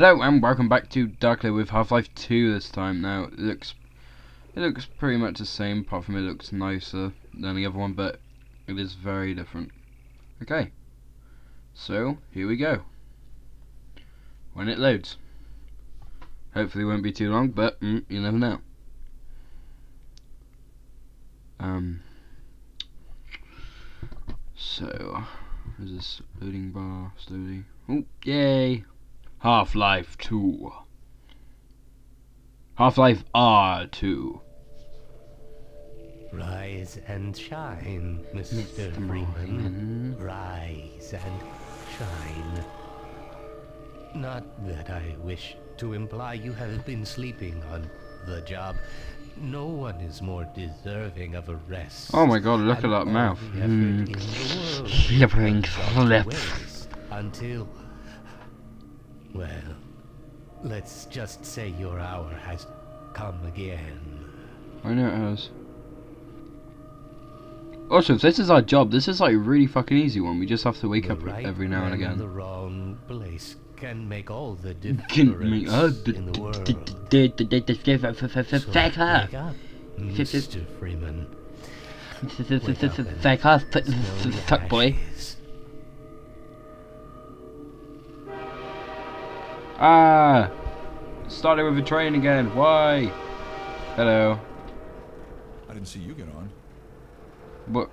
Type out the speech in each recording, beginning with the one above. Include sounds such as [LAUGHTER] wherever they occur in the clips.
Hello and welcome back to Darklair with Half-Life 2 this time. Now it looks it looks pretty much the same apart from it looks nicer than the other one but it is very different. Okay. So here we go. When it loads. Hopefully it won't be too long but mm, you never know. Um so is this loading bar slowly? Oh yay! Half-Life 2. Half-Life R2. Rise and shine, Mr. Freeman. Rise and shine. Not that I wish to imply you have been sleeping on the job. No one is more deserving of a rest. Oh my god, look at that mouth. Mm. in Shivering has gone to lips. Until, well, let's just say your hour has come again. I know it has. Also, if this is our job, this is like a really fucking easy one. We just have to wake The up right every now and man in The wrong place can make all the difference Can make oh, in the world. Fuck off. Mr. Freeman. Fuck off, fuck boy. ashes. Ah! Started with a train again. Why? Hello. I didn't see you get on. But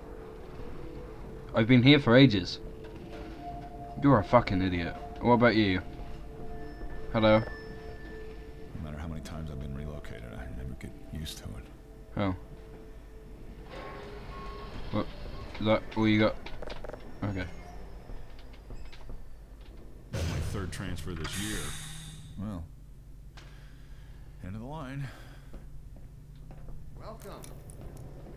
I've been here for ages. You're a fucking idiot. What about you? Hello. No matter how many times I've been relocated, I never get used to it. Oh. What? Is that all you got? Okay. My third transfer this year. Well, end of the line. Welcome.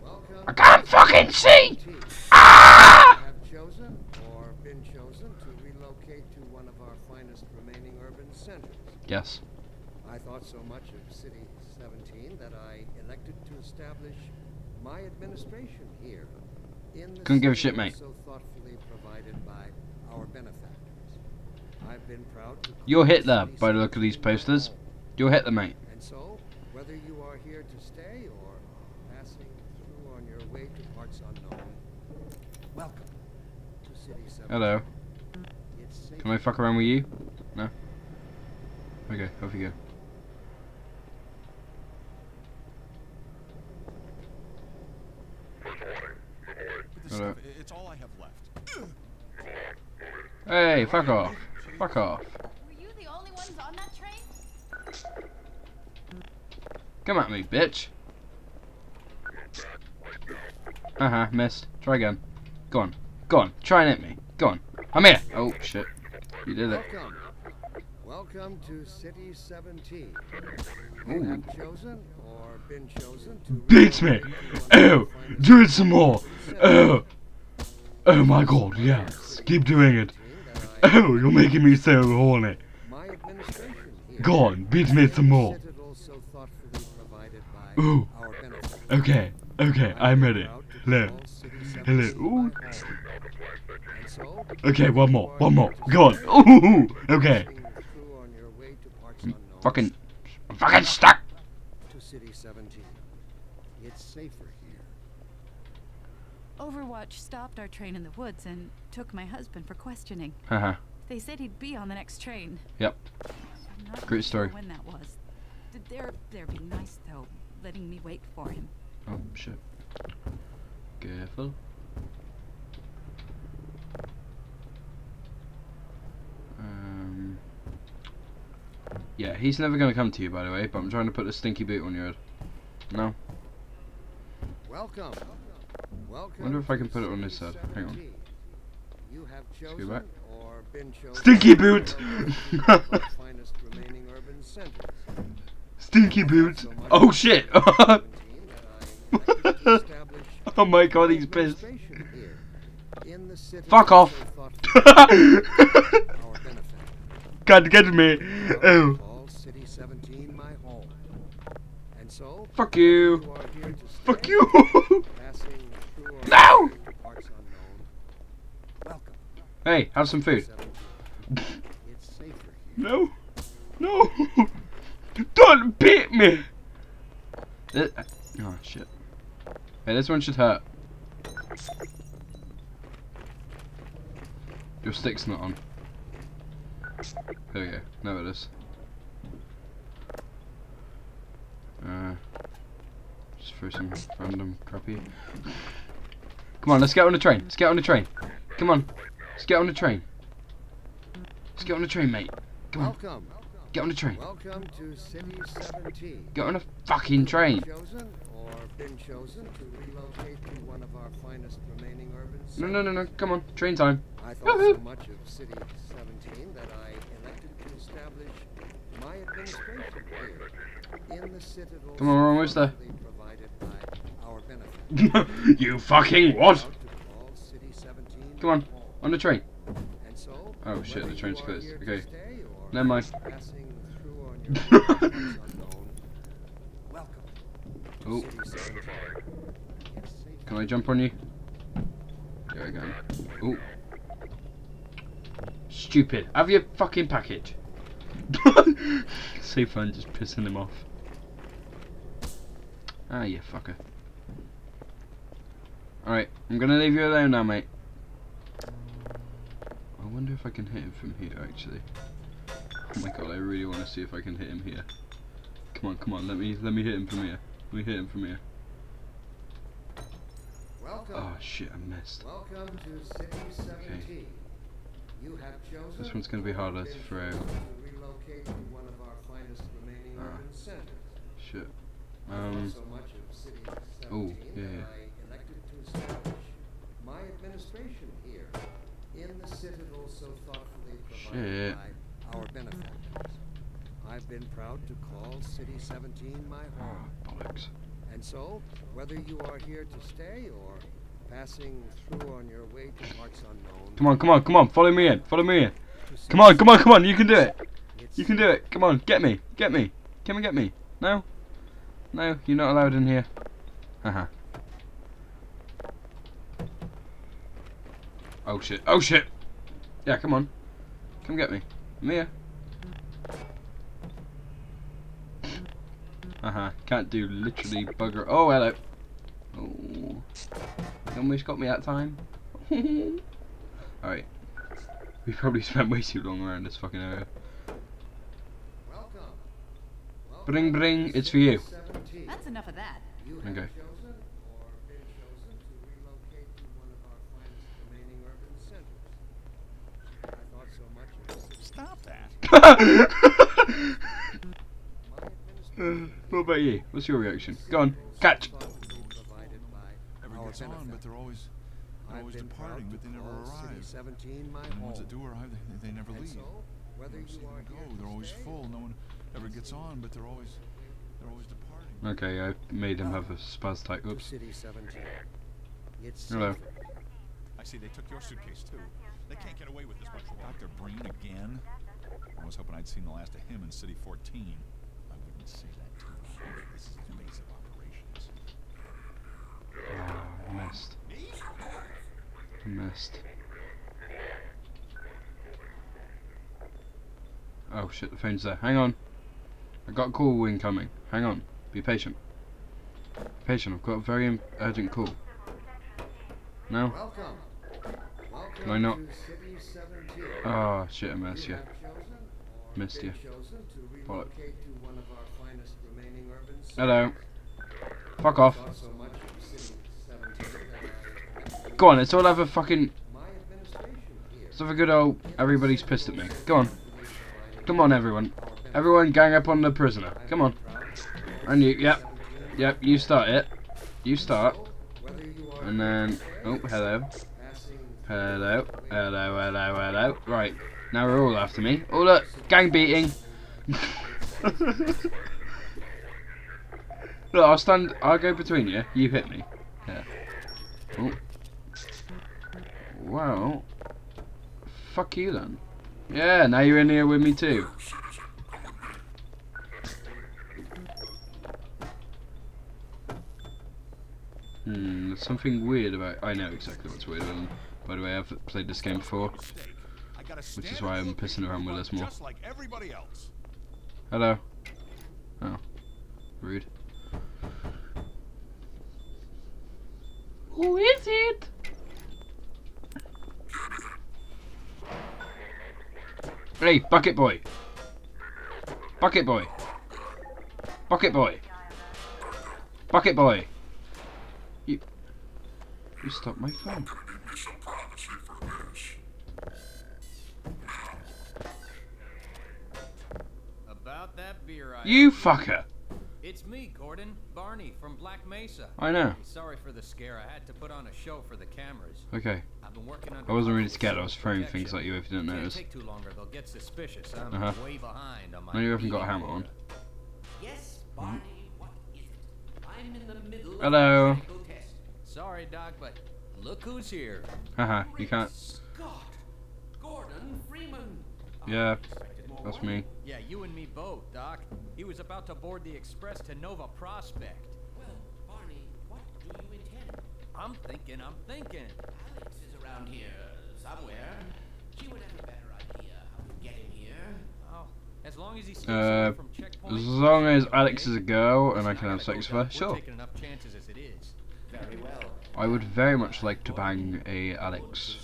Welcome. I can't fucking see! to Ah! have chosen or been chosen to relocate to one of our finest remaining urban centers. Yes. I thought so much of City 17 that I elected to establish my administration here in the Couldn't give a shit, mate. so thoughtfully provided by our benefactors. I've been proud to You're call Hitler, by the look of these posters. You'll hit the mate. And so, whether you are here to stay or passing through on your way to parts unknown, welcome to City 7. Hello. Can I fuck around with you? No? Okay, off you go. Hello. it's all I have left. Hey, fuck off. Fuck off. Were you the only ones on that train? Come at me, bitch. Uh huh, missed. Try again. Go on. Go on. Try and hit me. Go on. I'm here. Oh, shit. You did it. Welcome. Welcome to City 17. You Ooh. have chosen or been chosen to Beats me. relocate to one of Oh, do it some more. Oh. Oh my god, yes. Keep doing it. Oh, you're making me so horny. Go on, beat me some more. Ooh. Okay, okay, I'm ready. Hello. Hello. Ooh. Okay, one more, one more. Go on. Ooh, okay. unknown, Fucking, I'm fucking stuck. to City 17. It's safer here. Overwatch stopped our train in the woods and took my husband for questioning. Haha. They said he'd be on the next train. Yep. Not Great story. Sure when that was. Did they're they're being nice though, letting me wait for him. Oh shit. Careful. Um. Yeah, he's never gonna come to you, by the way. But I'm trying to put a stinky boot on your head. No. Welcome. Welcome. Wonder if I can put it on this City side. Hang on. 17. You have chosen or been chosen Stinky boot! relocate to one of our finest remaining urban centers. Stinky boot. Oh shit. City 17 that I elected to establish oh my god, he's pissed. in the city Fuck off. so thoughtfully [LAUGHS] our benefactors. Can't get me. Oh. City 17 my home. And so, Fuck you. you are here to Fuck you. [LAUGHS] No! to parts unknown. Welcome. Hey, have some food. No. No! Don't beat me! Th- oh shit. Hey, this one should hurt. Your stick's not on. There we go. Now it is. Uh, just throw some random crappy. Come on, let's get on the train. Let's get on the train. Come on, let's get on the train. Let's get on the train, mate. Come on, Welcome. get on the train. Welcome to City 17. Get on a fucking train. Chosen or been chosen to relocate to one of our finest remaining urban No, no, no, no. Come on, train time. I thought so much of City 17 that I elected to establish my administration here in the Citadel. Come on, we're almost there. provided by our benefit. [LAUGHS] you fucking what? Proud to call City 17 Come on. On the train. So, Oh, shit, the train's closed. Okay. Never mind. passing through on your [LAUGHS] way to parts unknown, welcome Oh, City 17. It's safe can I jump on you? There we go. Oh. Stupid. Have your fucking package. [LAUGHS] so fun just pissing him off. Ah, you fucker. Alright, I'm gonna leave you alone now, mate. I wonder if I can hit him from here, actually. Oh my god, I really want to see if I can hit him here. Come on, come on, let me let me hit him from here. Let me hit him from here. Welcome. Oh shit, I missed. Welcome to City 17. You have chosen This one's gonna be harder to throw. to relocate to one of our finest remaining Ah. urban centers. Shit. Um. so much of City 17 oh, yeah, yeah. I elected to establish my administration here in the citadel so thoughtfully Shit. provided by our benefactors. I've been proud to call City 17 my home. Ah, bollocks. And so, whether you are here to stay or passing through on your way to parts unknown, Come on, come on, come on, follow me in, follow me in. Come on, come on, come on, you can do it. You can do it. Come on, get me, get me. Come and get me. No? No, you're not allowed in here. Haha. oh shit, oh shit. Yeah, come on. Come get me. I'm here. Haha, can't do literally bugger. Oh, hello. Oh. You almost got me that time. [LAUGHS] Alright. We probably spent way too long around this fucking area. Welcome. Bring, Welcome bring, to it's for you. That's enough of that. Okay. chosen or been chosen to relocate to one of our finest remaining urban centers. I thought so much of City Stop that. my administration what about you? What's your reaction? Go on, catch. thoughtfully provided by Ever our gets on, but they're always they're always departing, but they never arrive. 17 my And the ones that do arrive, they, they never leave. so, whether Never see you are them go. They're always full. No one ever gets on, but they're always they're always departing. Okay, I made him have a spaz type. Oops. City 17. It's Hello. I see they took your suitcase too. They can't get away with this much. Dr. Breen again? I was hoping I'd seen the last of him in City 14. I wouldn't say that too loud. This is the base of operations. Oh, I missed. I missed. Oh shit, the phone's there. Hang on. I got a call incoming. Hang on. Be patient. Be patient, I've got a very urgent call. No? Welcome. Welcome Can I not? to City 17. Oh shit, I missed you you. Have chosen or Missed you. chosen Bollock. relocate to one of our finest remaining urban Hello. Fuck off. Thought so much of City 17 that I Go on, let's all have a fucking. Let's have a good old. Everybody's pissed at me. Go on. Come on, everyone. Everyone gang up on the prisoner. Come on. been proud to call And you, yep. Yep, you start it. You start. So, whether you are And then. Oh, hello. Hello. Hello, hello, hello. Right. Now we're all after me. Oh, look. Gang beating. [LAUGHS] look, I'll stand. I'll go between you. You hit me. Yeah. Oh. Well. Fuck you then. Yeah, now you're in here with me too. Hmm, something weird about. I know exactly what's weird about them. By the way, I've played this game before. Which is why I'm pissing around with run this more. Just like everybody else. Hello. Oh. Rude. Who is it? Hey, bucket boy. Bucket boy. Bucket boy. Bucket boy. You. You stopped my phone. About that beer I You fucker. It's me, Gordon. Barney from Black Mesa. I know. Sorry for the scare. I had to put on a show for the cameras. Okay. I've been working on I wasn't really scared. I was throwing things at you if you didn't notice. take too longer. they'll get suspicious. I'm Uh-huh. way behind on my No, you haven't got a hammer on. Yes, Barney, what is it? I'm in the middle Hello. of a medical test. Sorry, Doc, but look who's here. Haha, you can't. Scott! Gordon Freeman! Yeah, Expected more that's me. Yeah, you and me both, Doc. He was about to board the express to Nova Prospekt. Well, Barney, what do you intend? I'm thinking, I'm thinking. Alex is around here somewhere. She would have a better idea how to get him here. Oh, as long as he stays Uh, from checkpoints. As long as. Alex is a girl and I can have sex with her, down. We're sure. taking enough chances as it is. Very well. I would very much like to bang a Alex.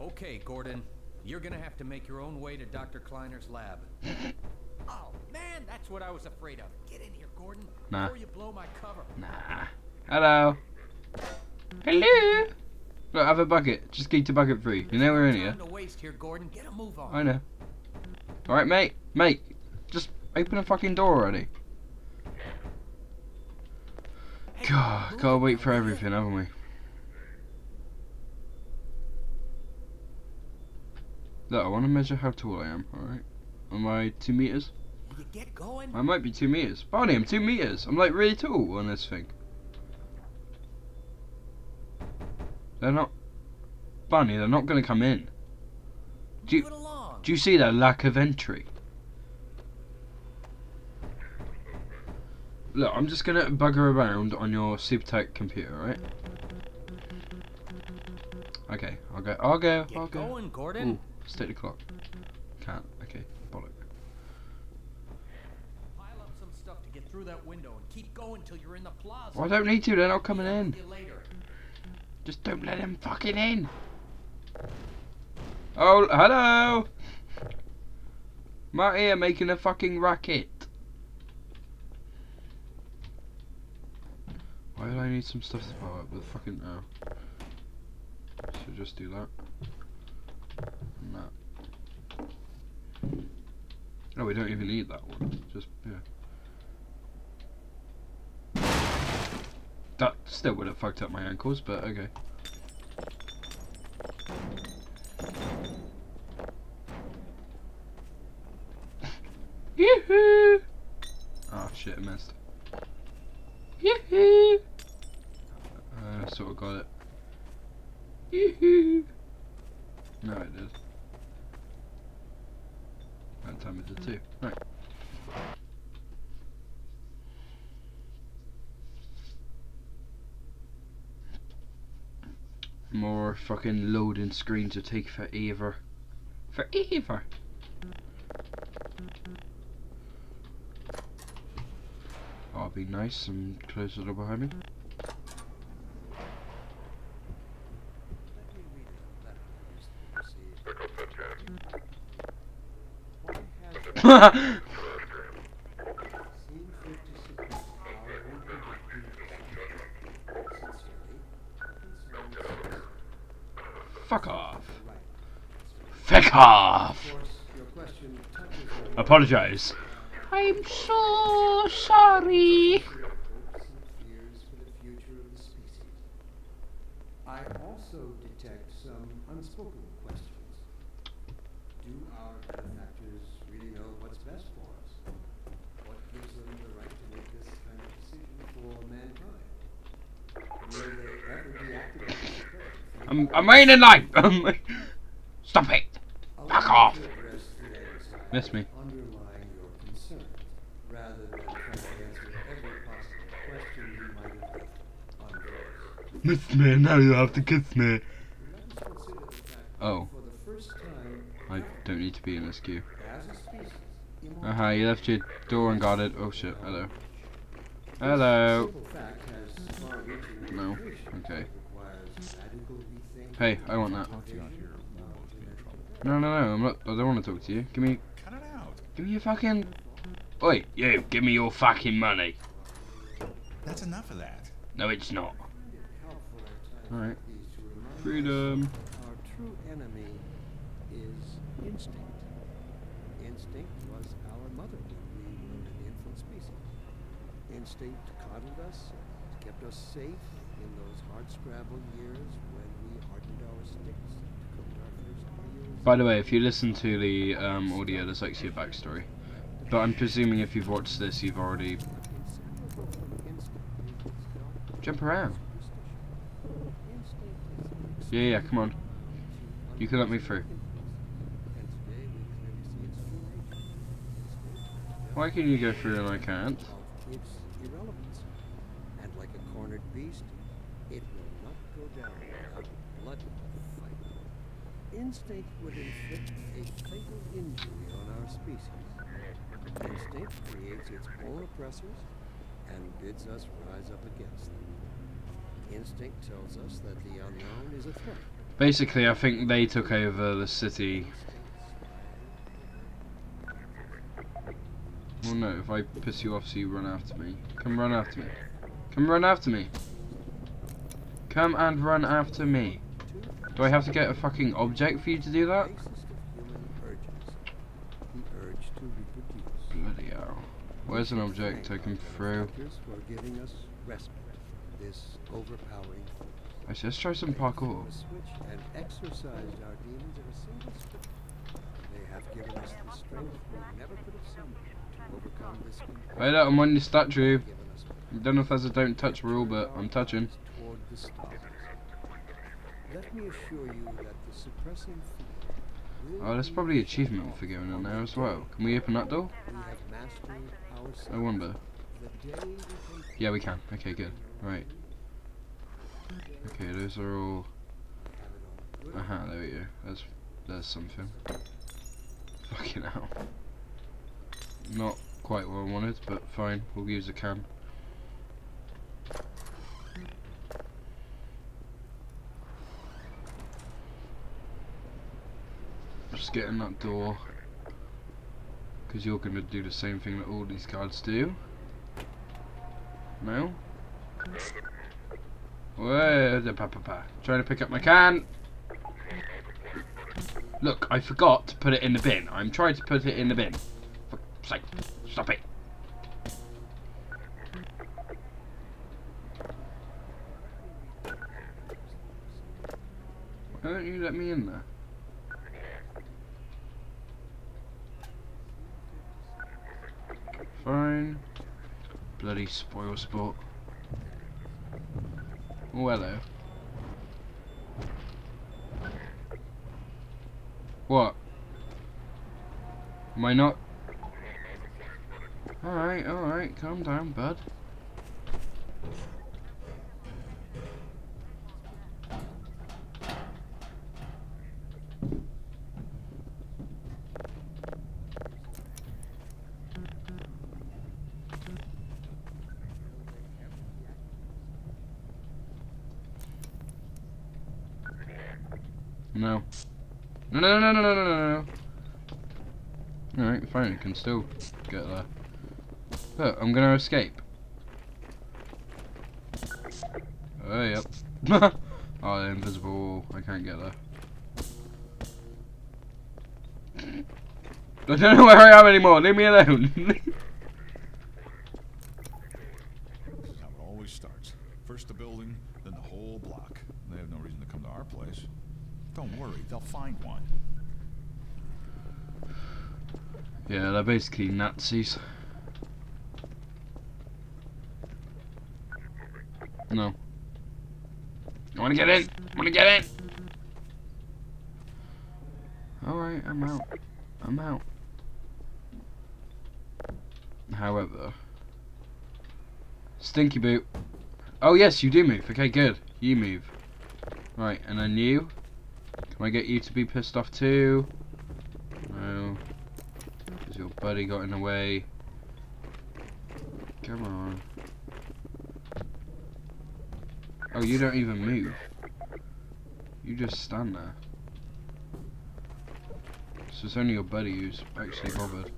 Okay, Gordon. You're gonna have to make your own way to Dr. Kleiner's lab. [LAUGHS] oh, man, that's what I was afraid of. Get in here, Gordon, Nah. before you blow my cover. Nah. Hello. Hello. Look, have a bucket. Just keep the bucket free. You know we're in here. here, Gordon. Get a move on. I know. Alright, mate. Mate. Just open the fucking door already. God, gotta wait for everything, haven't we? Look, I want to measure how tall I am, alright? Am I two meters? Going? I might be two meters. Barney, I'm two meters. I'm like really tall on this thing. They're not. Barney, they're not gonna come in. Do you, Move it along. do you see that lack of entry? Look, I'm just gonna bugger around on your super tech computer, right? [LAUGHS] Okay, I'll go. I'll go. I'll go. going, Gordon. Ooh, stick the clock. Can't. Okay, bollock. Pile up some stuff to get through that window and keep going till you're in the plaza. Well, I don't need to. They're not coming in. Later. Just don't let him fucking in. Oh, hello. I'm out here making a fucking racket. Why did I need some stuff to power up with fucking oh? Should just do that. Oh, we don't even need that one. Just yeah. That still would have fucked up my ankles, but okay. Yoo-hoo! Oh shit, I missed. Yoo-hoo! Uh, I sort of got it. Yoo-hoo! No, it did. Time it did too. Right. More fucking loading screens to take forever. Forever! Oh, be nice and close the door behind me. Let me read a letter I recently received. Why has Fuck seen fit to submit our unpredictable Sincerely, [LAUGHS] concerned off. Fuck off! Of course, your question touches on Apologize. I'm so sorry. hopes and fears for the future of the species. I also detect some unspoken questions. Do our benefactors really know what's best for us? What gives them the right to make this kind of decision for mankind? Will they ever be activated? I'm, I'm waiting in line. Stop it. Fuck off. Miss me. Underlying your concerns, rather than trying to answer every possible question you might have left. Miss me, now you have to kiss me. Let us consider the fact oh. that Oh. for the first time I don't need to be in this queue. As a species, you left your door unguarded. Oh shit, hello. Hello. Simple fact has far-reaching No, okay. It requires radical rethinking. Hey, I want that. Talk to you out here, we'll both be in trouble. No, no, no, I'm not. I don't want to talk to you. Give me, Cut it out. give me your fucking. Oi, you, give me your fucking money. That's enough of that. No, it's not. Helpful at times Alright. like these to remind us Freedom. Our true enemy is instinct. Instinct was our mother when we were an infant species. Instinct coddled us, and kept us safe in those hard-scrabble years when we hardened our sticks and cooked our first meals. By the way, if you listen to the um, audio, there's actually a backstory. But I'm presuming if you've watched this, you've already jump around. Yeah, yeah, come on. You can let me through. Why can you go through and I can't? of its irrelevance. And like a cornered beast, it will not go down without blood fight. Instinct would inflict a fatal injury on our species. Instinct creates its own oppressors and bids us rise up against them. Instinct tells us that the unknown is a threat. Basically, I think they took over the city. Well, no, if I piss you off, so you run after me. Come run after me. Come run after me. Come and run after me. Do I have to get a fucking object for you to do that? The. Bloody hell. Where's an object I can throw? Let's try some parkour. The Wait up, I'm on your statue. Given us I don't know if that's a don't touch rule, but I'm touching. toward the stars. Let me assure you that the suppressing Oh, there's probably achievement for going on there as well. Can we open that door? We have mastered ourselves. I oh, wonder. The day we can Yeah, we can. Okay, good. Right. Okay, those are all. have it on good Aha, there we go. There's, there's something. Fucking hell. Not quite what I wanted, but fine. We'll use a can. Get in that door. Because you're going to do the same thing that all these guards do. No? Whoa, the pa pa pa. Trying to pick up my can. Look, I forgot to put it in the bin. I'm trying to put it in the bin. For sake, stop it. Why don't you let me in there? Fine. Bloody spoil sport. Oh, hello. What? Am I not? Alright, alright, calm down, bud. No. No, no, no, no, no, no, no. Alright, fine, I can still get there. Look, I'm gonna escape. Oh, yep. [LAUGHS] oh, the invisible wall. I can't get there. I don't know where I am anymore. Leave me alone. [LAUGHS] First the building, then the whole block. They have no reason to come to our place. Don't worry, they'll find one. Yeah, they're basically Nazis. No. I wanna get in! I wanna get in! Alright, I'm out. I'm out. However. Stinky boot. Oh yes, you do move. Okay, good. You move. Right, and then you. Can I get you to be pissed off too? Buddy got in the way. Come on. Oh, you don't even move. You just stand there. So it's only your buddy who's actually bothered.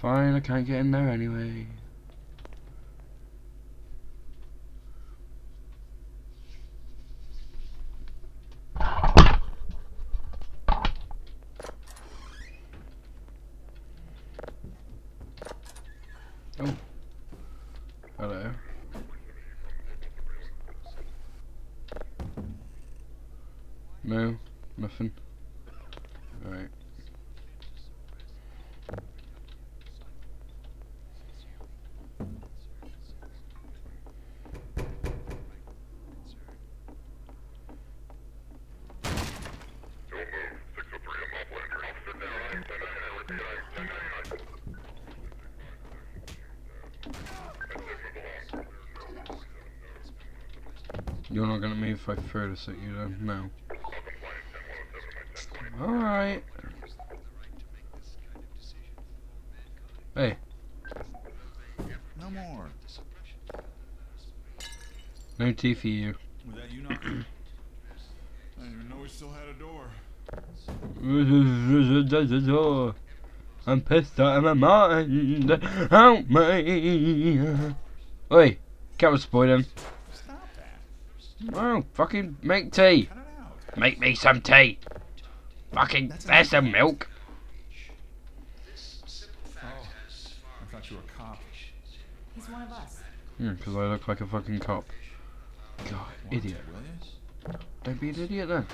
Fine, I can't get in there anyway. Oh. Hello. No, nothing. Alright. You're not gonna move if I throw this at you then? No. Alright. Hey, No more. no tea for you. That you knocking? I didn't even know we still had a door. I'm pissed out of my mind. Help me. Oi, cat was spoiling. Stop that. Oh, fucking make tea. Cut it out. Make me some tea. Fucking, That's there's some milk. Oh, I thought you were a cop. He's one of us. Yeah, because I look like a fucking cop. God, idiot. it. Don't be an idiot then.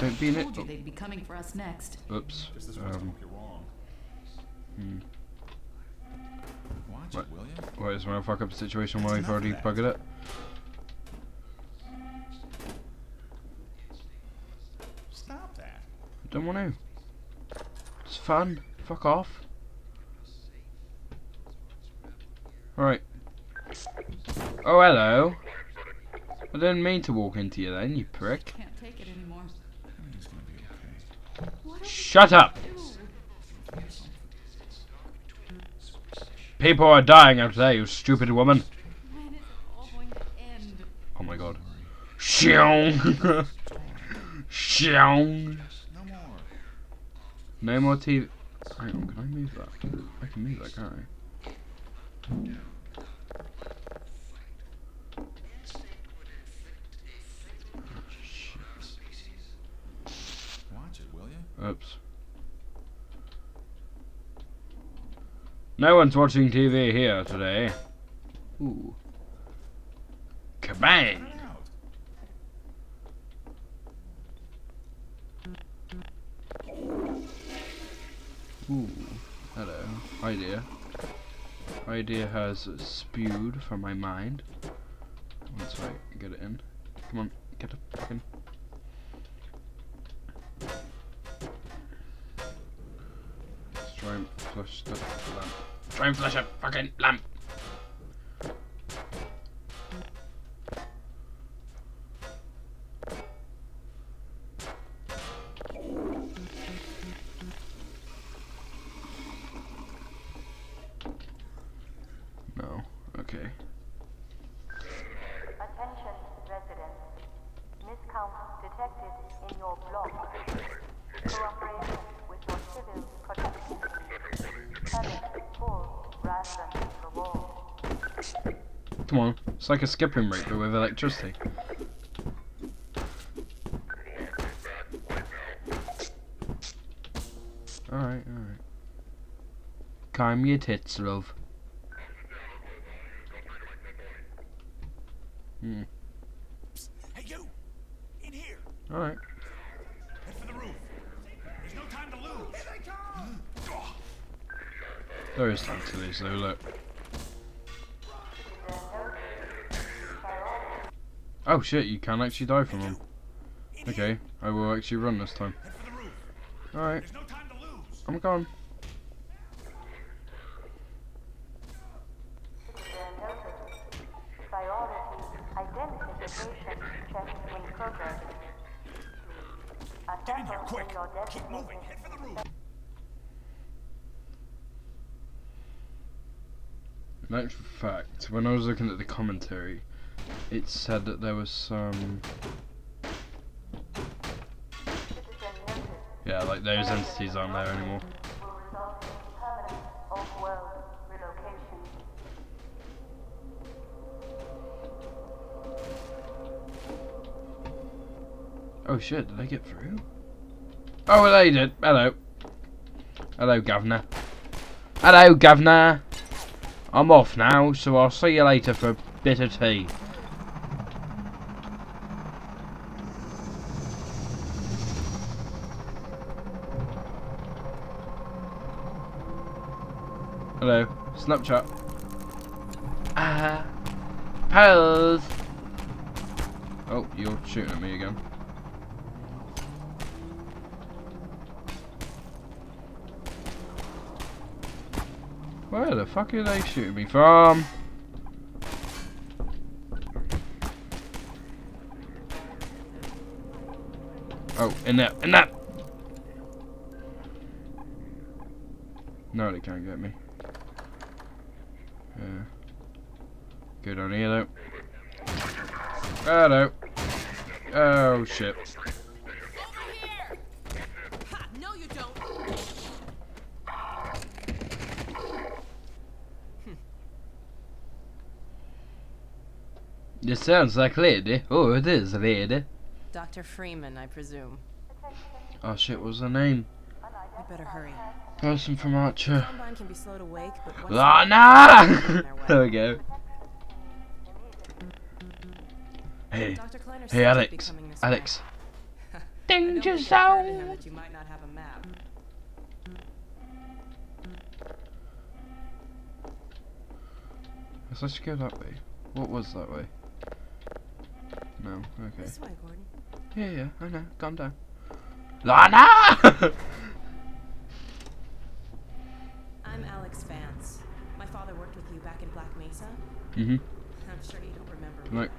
Don't be an idiot. they'd be coming for us next. Oops. This one's Um, wrong. hmm. Watch What? it, will ya? What is my fuck up situation where That's we've enough of already buggered it? Stop that. I don't want to. It's fun. Fuck off. Alright. Oh, hello. I didn't mean to walk into you then, you prick. Can't take it anymore. Everything's gonna be okay. Shut up! People are dying out there, you stupid woman. When is it all going to end? Oh my god. Xiong! Xiong! [LAUGHS] No more. TV. Hang on, can I move that? I can move that, can't I? Watch it, will ya? Oops. No one's watching TV here today. Ooh. Kabang! Cut it out. Ooh. Hello. Idea. Idea has spewed from my mind. Once I get it in. Come on, get it fucking. Let's try and flush the lamp. Try and flush a fucking lamp! It's like a skipping rope but with electricity. Alright, alright. Calm your tits, love. Hmm. Hey, you! In here! Alright. Head for the roof. There's no time to lose. Here they come! There is time to lose though, look. Oh shit, you can actually die from them. Okay, I will actually run this time. Alright. I'm gone. Get quick! Keep moving! Head for the roof! In fact, when I was looking at the commentary, it said that there was some. Yeah, like those entities aren't there anymore. Oh shit, did I get through? Oh, well, they did. Hello. Hello, Governor. Hello, Governor. I'm off now, so I'll see you later for a bit of tea. Hello. Snapchat. Ah. Pose. Oh, you're shooting at me again. Where the fuck are they shooting me from? Oh, in that, in that! No, they can't get me. Go down here though. Hello. Oh shit. No, you don't. This sounds like lady. Oh, it is lady. Dr. Freeman, I presume. Oh shit, what was her name? We better hurry. Person from Archer. Combine can be slow [LAUGHS] that [LAUGHS] you might not have a map. Let's just go that way. What was that way? No, okay. This way, Gordon. Yeah, yeah, I know. Calm down. Lana! [LAUGHS] I'm Alex Vance. My father worked with you back in Black Mesa. mhm. I'm sure you don't remember me. Like,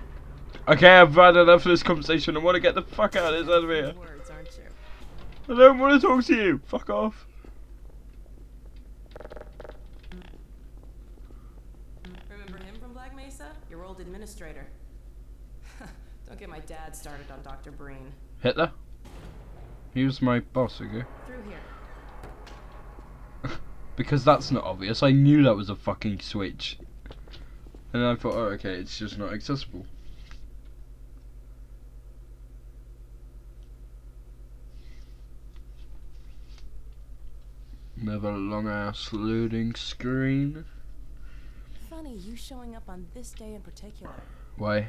okay, I've had enough of this conversation. I want to get the fuck out of this out of here. Words, aren't you? I don't want to talk to you. Fuck off. Remember him from Black Mesa? Your old administrator. [LAUGHS] don't get my dad started on Dr. Breen. Hitler? He was my boss, okay? Through here. [LAUGHS] Because that's not obvious. I knew that was a fucking switch. And I thought, oh, okay, it's just not accessible. Another long ass loading screen. Funny, you showing up on this day in particular. Why?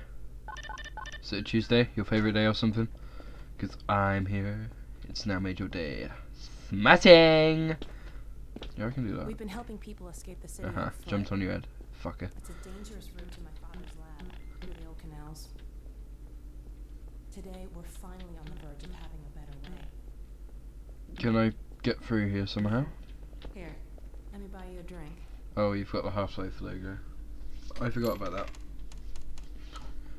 Is it Tuesday? Your favourite day or something? Because I'm here. It's now made your day. Smashing! Yeah, I can do that. We've been helping people escape the city. Uh huh. on. Jumped on your head. Fucker. It's a dangerous route to my father's lab, through the old canals. Today, we're finally on the verge of having a better way. Can I get through here somehow? Here, let me buy you a drink. Oh, you've got the Half-Life logo. I forgot about that.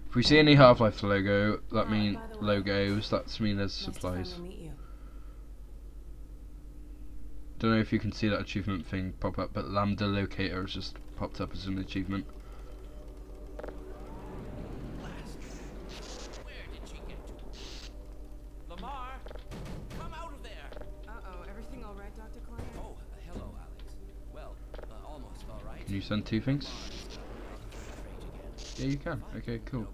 If we see any Half-Life logo, that Oh, mean by the way, logos. That's mean there's supplies. finally meet you. Don't know if you can see that achievement thing pop up, but Lambda Locator has just popped up as an achievement. You send two things? Yeah, you can. Okay, cool.